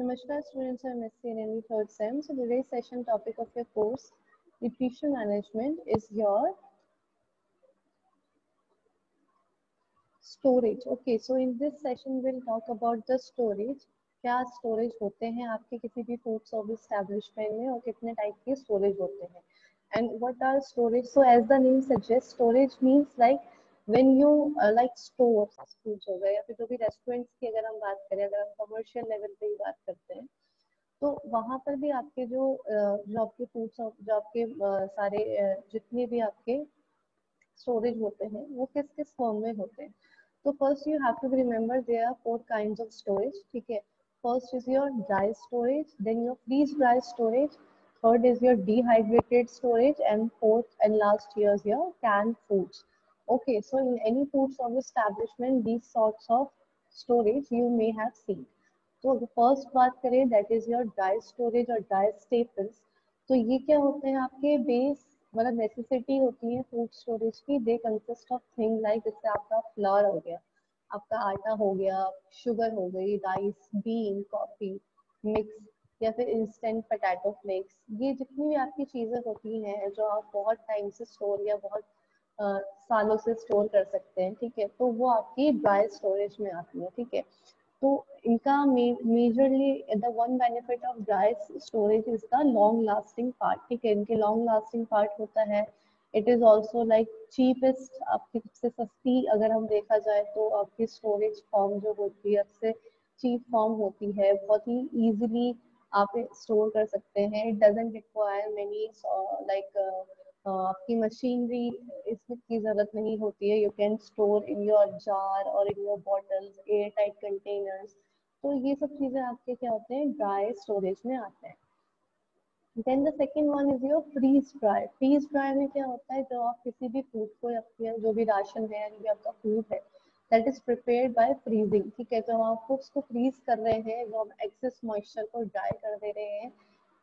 Namaskar students, I'm SC in third sem. So today's session topic of your course, nutrition management is your storage. Okay, so in this session we'll talk about the storage. क्या storage होते हैं आपके किसी भी food service establishment में और कितने type के स्टोरेज होते हैं and what are storage so as the name suggest storage means like when like store foods हो गए या फिर जो भी रेस्टोरेंट्स की अगर हम बात करें अगर हम कमर्शियल लेवल पे ही बात करते हैं तो वहाँ पर भी आपके जो जो आपके फूड्स जो आपके सारे जितने भी आपके स्टोरेज होते हैं वो किस किस फॉर्म में होते हैं तो first you have to remember there are four kinds of storage ठीक है is your dry storage, then your freeze dry storage, third is your dehydrated storage, and fourth and last here is your canned foods. Okay, so in any food service establishment, these sorts of storage you may have seen. So the बात करें that is your dry storage or dry staples. तो ये क्या होते हैं आपके base मतलब necessity होती है फ़ूड स्टोरेज की they consist of thing like जैसे आपका फ्लावर हो गया आपका आटा हो गया शुगर हो गई राइस बीन कॉफ़ी मिक्स या फिर इंस्टेंट पटैटो फ्लेक्स ये जितनी भी आपकी चीज़ें होती हैं जो आप बहुत टाइम से स्टोर या बहुत सालों से स्टोर कर सकते हैं, ठीक है? तो वो आपकी ड्राई स्टोरेज में आती है, ठीक है? तो इनका majorly the one benefit of dry storage is the long lasting part ठीक है? इनके लॉन्ग लास्टिंग पार्ट होता है। It is also like cheapest आपकी सबसे सस्ती अगर हम देखा जाए तो आपकी स्टोरेज फॉर्म जो होती है, सबसे चीप फॉर्म होती है। बहुत ही इजीली आप स्टोर कर सकते हैं। It doesn't require many like आपकी मशीनरी इसमें की ज़रूरत नहीं होती है। You can store in your jar और in your bottles air tight containers तो ये सब चीज़ें आपके क्या होते हैं? ड्राई स्टोरेज में आते हैं। Then the second one is your freeze dry freeze dry में क्या होता है? जो आप किसी भी फ़ूड को या जो भी राशन है, जो भी आपका फ़ूड है that is prepared by freezing ठीक है जब आप उसको फ्रीज कर रहे हैं, जो आप एक्सेस मॉइस्चर को ड्राई कर दे रहे हैं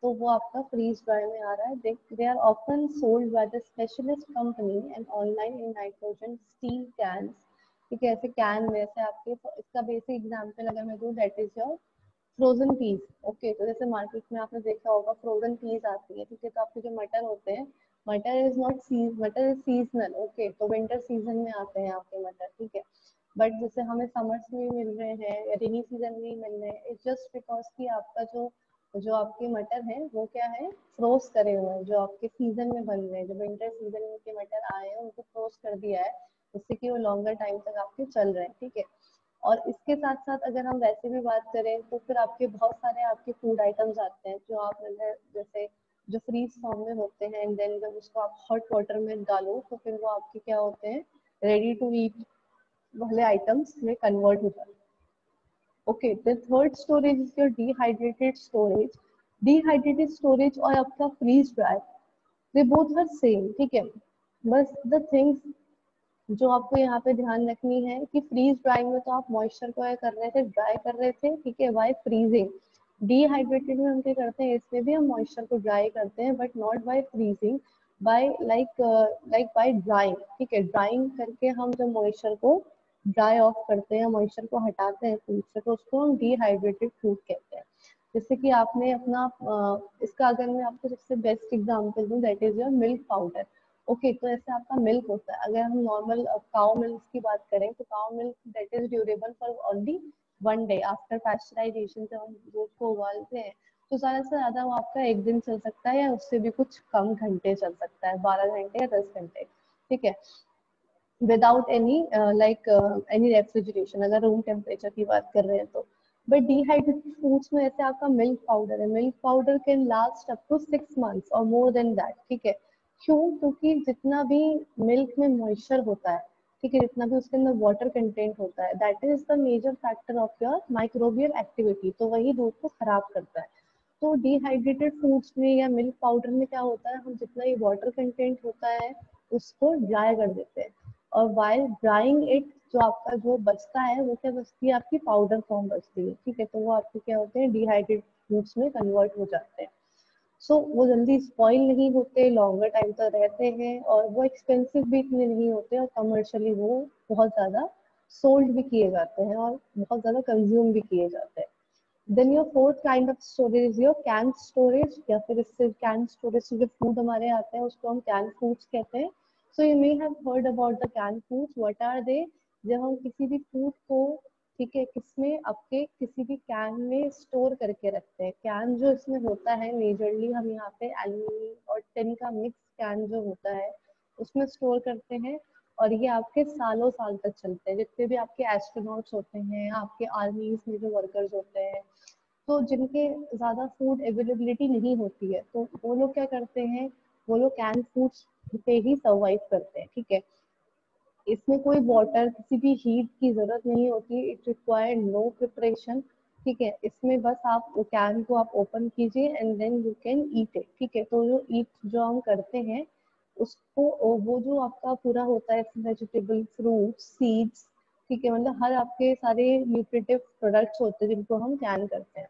तो वो आपका फ्रीज ड्राई में आ रहा है। They are often sold by the specialist company and online in nitrogen steel cans ठीक है, ऐसे कैन में से आपके, इसका बेसिक एग्जांपल अगर मैं दूँ that is your frozen peas okay तो जैसे मार्केट में आपने देखा होगा फ्रोजन पीस आती है। ठीक है तो आपके जो मटर होते हैं, matar is not seas matar is seasonal okay तो विंटर सीज़न में आते हैं आपके मटर। ठीक है बट जैसे हमें समर्स में मिल रहे हैं रेनी सीज़न में मिल रहे हैं इट्स जस्ट बिकॉज़ कि आपका जो जो आपके मटर है, वो क्या है? फ्रोज करे हुए हैं, जो आपके सीज़न में बन रहे हैं। जो विंटर सीज़न में के मटर आए हैं, उनको फ्रोज कर दिया है जिससे कि वो लॉन्गर टाइम तक आपके चल रहे हैं, ठीक है? और इसके साथ साथ अगर हम वैसे भी बात करें तो फिर आपके बहुत सारे आपके फ़ूड आइटम्स आते हैं, जो आप जैसे जो फ्रीज फॉर्म में होते हैं एंड देन जब उसको आप हॉट वाटर में डालो तो फिर वो आपके क्या होते हैं? रेडी टू ईट वाले आइटम्स में कन्वर्ट हो जाते हैं। Okay the third storage is your dehydrated storage dehydrated storage और आपका freeze dry they both are same ठीक है? बस द थिंग्स जो आपको यहाँ पे ध्यान रखनी है कि फ्रीज ड्राइंग में तो आप मॉइस्चर को कर रहे थे ड्राई कर रहे थे, ठीक है? बाय फ्रीजिंग डिहाइड्रेटेड में हम क्या करते हैं? इसमें भी हम मॉइस्चर को ड्राई करते हैं but not by freezing by like like by drying ठीक है? ड्राइंग करके हम जब मॉइस्चर को ड्राई ऑफ़ करते हैं मॉइस्चर को हटाते हैं फ़ूड से तो उसको हम डिहाइड्रेटेड फ़ूड कहते हैं। जैसे कि आपने अपना इसका अगर मैं आपको सबसे बेस्ट एग्जांपल दूँ that is your milk powder okay तो ऐसे आपका मिल्क होता है। अगर हम नॉर्मल काउ मिल्क की बात करें तो cow milk that is durable for only one day after pasteurisation जब हम दूध को उबालते हैं तो ज़्यादा से ज़्यादा वो आपका एक दिन चल सकता है या उससे भी कुछ कम घंटे चल सकता है, बारह घंटे या दस घंटे। ठीक है? Without any like any refrigeration अगर रूम टेम्परेचर की बात कर रहे हैं तो। बट डिहाइड्रेटेड फूड्स में ऐसे आपका मिल्क पाउडर है। Milk powder can last up to six months और मोर देन दैट ठीक है? क्यों? क्योंकि जितना भी मिल्क में मॉइस्चर होता है, ठीक है? जितना भी उसके अंदर वाटर कंटेंट होता है that is the major factor of your microbial activity तो वही दूध को खराब करता है। तो डिहाइड्रेटेड फूड्स में या मिल्क पाउडर में क्या होता है? हम जितना ही वाटर कंटेंट होता है, उसको ड्राई कर देते हैं। और वाइल ड्राइंग इट जो आपका जो बचता है वो क्या बचती है? आपकी पाउडर फॉर्म बचती है ठीक है? तो वो आपके क्या होते हैं? डिहाइड्रेटेड फूड्स में कन्वर्ट हो जाते हैं। सो so, वो जल्दी स्पॉइल नहीं होते लॉन्गर टाइम तक रहते हैं और वो एक्सपेंसिव भी इतने नहीं होते और कमर्शली वो बहुत ज़्यादा सोल्ड भी किए जाते हैं और बहुत ज़्यादा कंज्यूम भी किए जाते हैं। Then your fourth kind of storage is your can storage या फिर इससे कैन स्टोरेज से जो फ़ूड हमारे आते हैं उसको हम कैन फूड्स कहते हैं। So you may have heard about the can foods what are they जब हम किसी भी फ़ूड को, ठीक है, किसमें, आपके किसी भी कैन में स्टोर करके रखते हैं। कैन जो इसमें होता है मेजरली हम यहाँ पे एल्यूमिनियम और टिन का मिक्स कैन जो होता है, उसमें स्टोर करते हैं। और ये आपके सालों साल तक चलते हैं। जितने भी आपके एस्ट्रोनॉट्स होते हैं, आपके आर्मीज में जो वर्कर्स होते हैं तो जिनके ज़्यादा फ़ूड अवेलेबिलिटी नहीं होती है तो वो लोग क्या करते हैं वो लोग कैन फूड्स पे ही सर्वाइव करते हैं, ठीक है? इसमें कोई वाटर किसी भी हीट की ज़रूरत नहीं होती इट रिक्वायर नो प्रिपरेशन ठीक है? इसमें बस आप कैन को आप ओपन कीजिए and then you can eat it ठीक है? तो जो ईट जो हम करते हैं, उसको वो जो आपका पूरा होता है वेजिटेबल फ्रूट सीड्स ठीक है? मतलब हर आपके सारे न्यूट्रिटिव प्रोडक्ट्स होते हैं जिनको हम कैन करते हैं।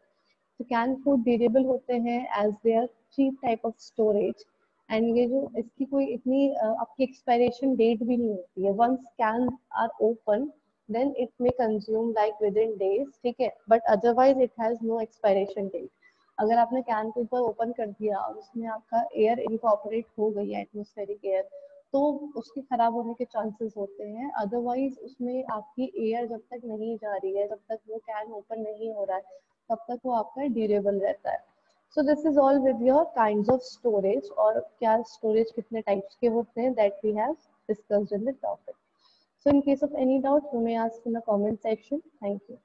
तो कैन फ़ूड ड्यूरेबल होते हैं as they are cheap type of storage and ये जो इसकी कोई इतनी आपकी एक्सपायरेशन डेट भी नहीं होती है। Once can are open then it may consume like within days ठीक है? But otherwise it has no expiration date अगर आपने कैन को ऊपर ओपन कर दिया और उसमें आपका एयर इनकॉपरेट हो गई है एटमोस्फेरिक एयर तो उसके खराब होने के चांसेस होते हैं। अदरवाइज़ उसमें आपकी एयर जब तक नहीं जा रही है, जब तक वो कैन ओपन नहीं हो रहा है, तब तक वो आपका ड्यूरेबल रहता है। So this is all with your kind of storage और क्या स्टोरेज कितने टाइप्स के होते हैं that we have discussed in the topic so in case of any doubt, you may ask in the comment section. Thank you.